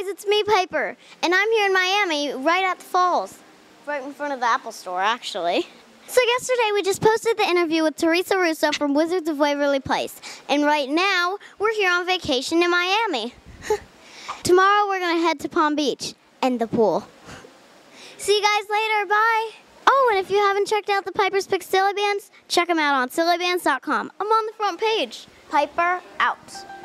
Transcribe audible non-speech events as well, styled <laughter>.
guys, it's me, Piper, and I'm here in Miami, right at the falls, right in front of the Apple Store, actually. So yesterday we just posted the interview with Theresa Russo from Wizards of Waverly Place, and right now we're here on vacation in Miami. <laughs> Tomorrow we're gonna head to Palm Beach and the pool. <laughs> See you guys later. Bye. Oh, and if you haven't checked out the Piper's Pick Silly Bandz, check them out on sillybandz.com. I'm on the front page. Piper out.